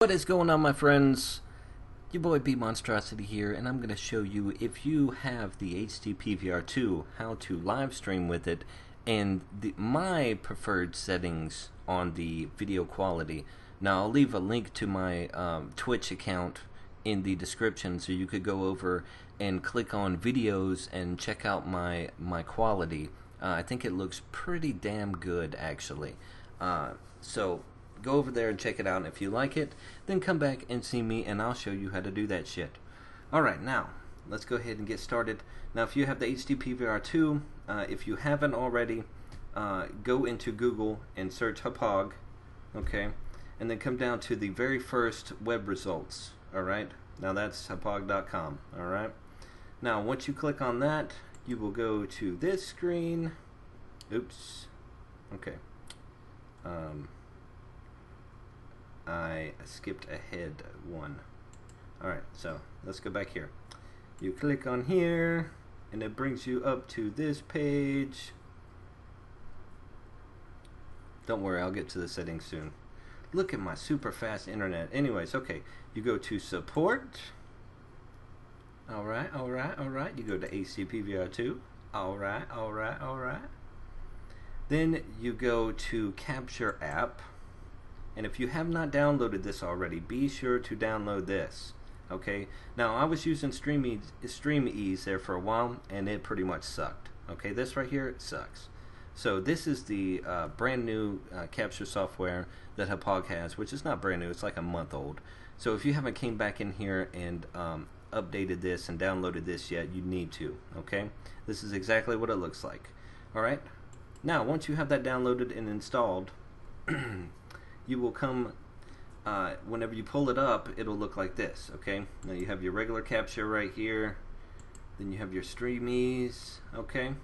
What is going on, my friends? Your boy B Monstrosity here, and I'm going to show you if you have the HD PVR2 how to live stream with it and the, my preferred settings on the video quality. Now, I'll leave a link to my um, Twitch account in the description so you could go over and click on videos and check out my my quality. Uh, I think it looks pretty damn good, actually. Uh, so go over there and check it out. If you like it, then come back and see me, and I'll show you how to do that shit. Alright, now, let's go ahead and get started. Now, if you have the HD PVR2, uh, if you haven't already, uh, go into Google and search Hauppauge, okay? And then come down to the very first web results, alright? Now, that's hauppauge.com, alright? Now, once you click on that, you will go to this screen. Oops. Okay. Um, I skipped ahead one. Alright, so let's go back here. You click on here, and it brings you up to this page. Don't worry, I'll get to the settings soon. Look at my super fast internet. Anyways, okay, you go to support. Alright, alright, alright. You go to HD PVR2. Alright, alright, alright. Then you go to capture app. And if you have not downloaded this already, be sure to download this. Okay. Now I was using Stream StreamEez there for a while, and it pretty much sucked. Okay, this right here it sucks. So this is the uh, brand new uh, capture software that Hauppauge has, which is not brand new; it's like a month old. So if you haven't came back in here and um, updated this and downloaded this yet, you need to. Okay, this is exactly what it looks like. All right. Now, once you have that downloaded and installed, you will come uh, whenever you pull it up it'll look like this okay? Now you have your regular capture right here. Then you have your StreamEez okay?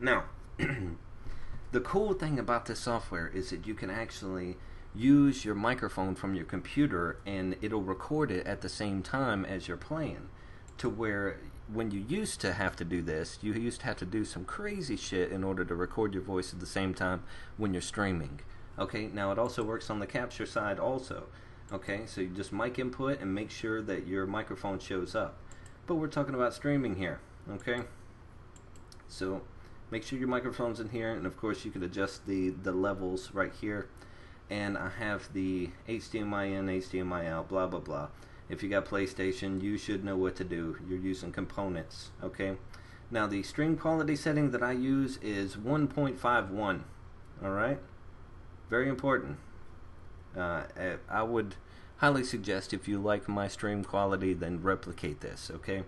Now the cool thing about this software is that you can actually use your microphone from your computer and it'll record it at the same time as you're playing. To where when you used to have to do this you used to have to do some crazy shit in order to record your voice at the same time when you're streaming Okay, now it also works on the capture side also. Okay, so you just mic input and make sure that your microphone shows up. But we're talking about streaming here, okay? So make sure your microphone's in here, and of course you can adjust the, the levels right here. And I have the HDMI in, HDMI out, blah, blah, blah. If you got PlayStation, you should know what to do. You're using components, okay? Now the stream quality setting that I use is 1.51, alright? Very important. Uh, I would highly suggest if you like my stream quality, then replicate this, okay?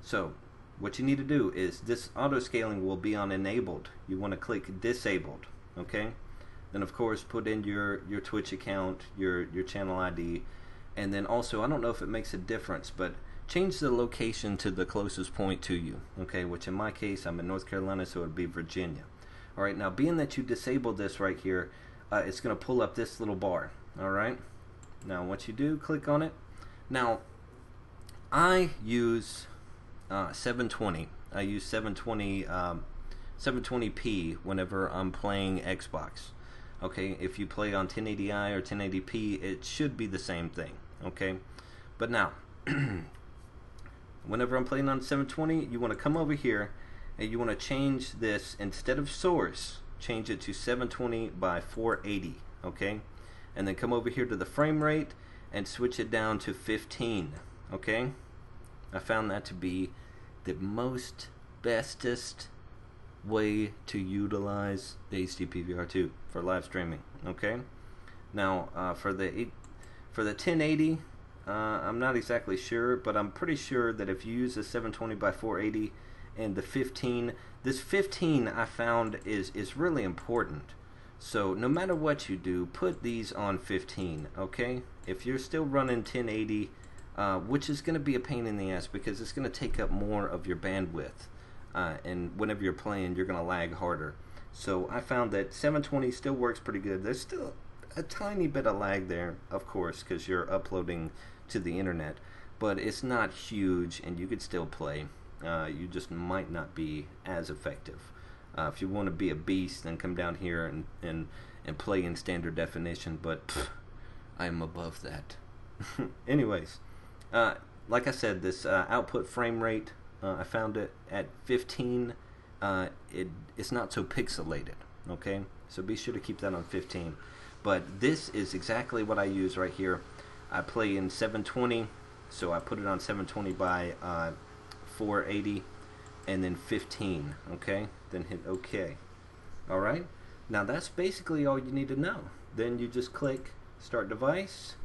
So, what you need to do is this auto scaling will be on enabled. You want to click disabled, okay? Then of course put in your your Twitch account, your your channel ID, and then also I don't know if it makes a difference, but change the location to the closest point to you, okay? Which in my case I'm in North Carolina, so it would be Virginia. All right, now being that you disabled this right here, uh, it's going to pull up this little bar. All right. Now, what you do, click on it. Now, I use uh, 720. I use 720 um, 720p whenever I'm playing Xbox. Okay, if you play on 1080i or 1080p, it should be the same thing. Okay, but now, whenever I'm playing on 720, you want to come over here and you want to change this instead of source change it to 720 by 480 okay? And then come over here to the frame rate and switch it down to 15 okay? I found that to be the most bestest way to utilize the HD PVR2 for live streaming okay? Now uh, for the for the 1080 uh, I'm not exactly sure but I'm pretty sure that if you use a 720 by 480 and the 15 this 15 I found is is really important. So no matter what you do put these on 15 okay? If you're still running 1080 uh, which is going to be a pain in the ass because it's going to take up more of your bandwidth uh, and whenever you're playing you're going to lag harder. So I found that 720 still works pretty good. There's still a tiny bit of lag there of course because you're uploading to the internet but it's not huge and you could still play uh, you just might not be as effective. Uh, if you want to be a beast, then come down here and, and, and play in standard definition, but pff, I am above that. anyways, uh, like I said, this uh, output frame rate, uh, I found it at 15. Uh, it it's not so pixelated. Okay, so be sure to keep that on 15. But this is exactly what I use right here. I play in 720, so I put it on 720 by 480, and then 15. Okay, then hit OK. All right. Now that's basically all you need to know. Then you just click Start Device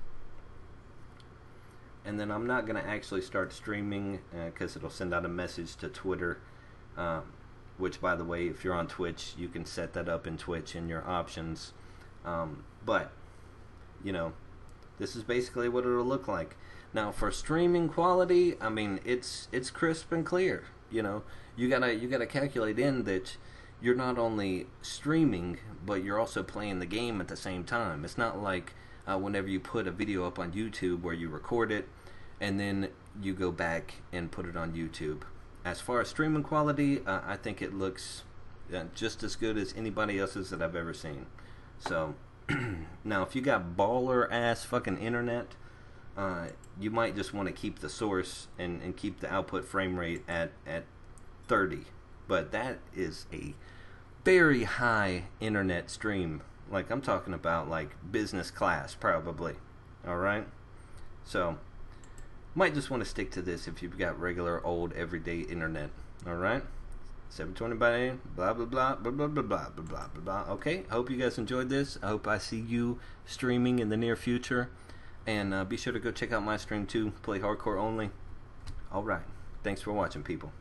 and then I'm not going to actually start streaming because uh, it'll send out a message to Twitter. Um, which, by the way, if you're on Twitch, you can set that up in Twitch in your options. Um, but, you know, this is basically what it'll look like. Now, for streaming quality, I mean, it's it's crisp and clear. You know, you gotta you gotta calculate in that you're not only streaming, but you're also playing the game at the same time. It's not like uh, whenever you put a video up on YouTube where you record it and then you go back and put it on YouTube. As far as streaming quality, uh, I think it looks uh, just as good as anybody else's that I've ever seen. So, now if you got baller ass fucking internet, uh, you might just want to keep the source and, and keep the output frame rate at, at 30. But that is a very high internet stream like I'm talking about like business class probably. All right? So, might just want to stick to this if you've got regular old everyday internet. All right? 720 by blah blah blah blah blah blah blah blah blah blah blah. Okay, hope you guys enjoyed this. I hope I see you streaming in the near future, and uh, be sure to go check out my stream too. Play hardcore only. All right, thanks for watching, people.